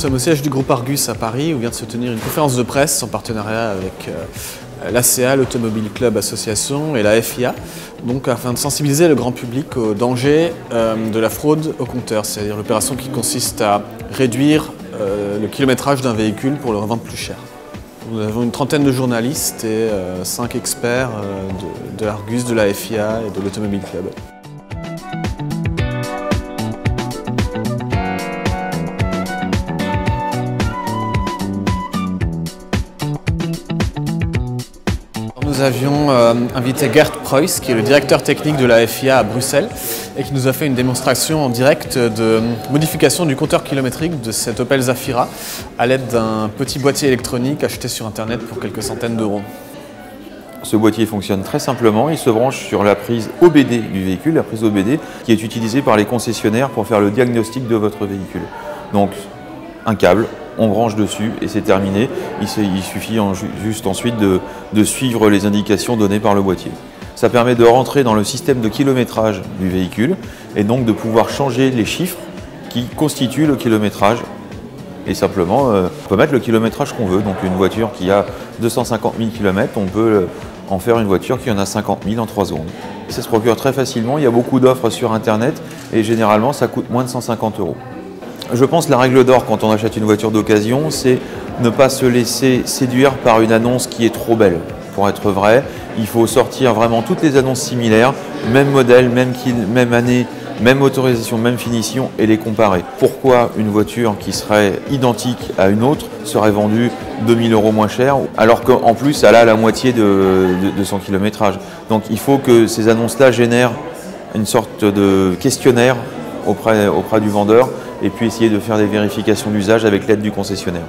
sommes au siège du groupe Argus à Paris où vient de se tenir une conférence de presse en partenariat avec euh, l'ACA, l'Automobile Club Association et la FIA, donc afin de sensibiliser le grand public au danger euh, de la fraude au compteur, c'est-à-dire l'opération qui consiste à réduire euh, le kilométrage d'un véhicule pour le revendre plus cher. Nous avons une trentaine de journalistes et cinq experts de l'Argus, de la FIA et de l'Automobile Club. Nous avions euh, invité Gert Preuss, qui est le directeur technique de la FIA à Bruxelles, et qui nous a fait une démonstration en direct de modification du compteur kilométrique de cette Opel Zafira à l'aide d'un petit boîtier électronique acheté sur Internet pour quelques centaines d'euros. Ce boîtier fonctionne très simplement, il se branche sur la prise OBD du véhicule, la prise OBD qui est utilisée par les concessionnaires pour faire le diagnostic de votre véhicule. Donc un câble, on branche dessus et c'est terminé. Il, suffit juste ensuite de, suivre les indications données par le boîtier. Ça permet de rentrer dans le système de kilométrage du véhicule et donc de pouvoir changer les chiffres qui constituent le kilométrage. Et simplement, euh, on peut mettre le kilométrage qu'on veut. Donc une voiture qui a 250 000 km, on peut euh, en faire une voiture qui en a 50 000 en 3 secondes. Ça se procure très facilement, il y a beaucoup d'offres sur Internet et généralement ça coûte moins de 150 euros. Je pense que la règle d'or quand on achète une voiture d'occasion, c'est ne pas se laisser séduire par une annonce qui est trop belle. Pour être vrai, il faut sortir vraiment toutes les annonces similaires, même modèle, même, même année, même autorisation, même finition, et les comparer. Pourquoi une voiture qui serait identique à une autre serait vendue 2000 euros moins cher, alors qu'en plus elle a la moitié de, son kilométrage? Donc il faut que ces annonces-là génèrent une sorte de questionnaire auprès du vendeur et puis essayer de faire des vérifications d'usage avec l'aide du concessionnaire.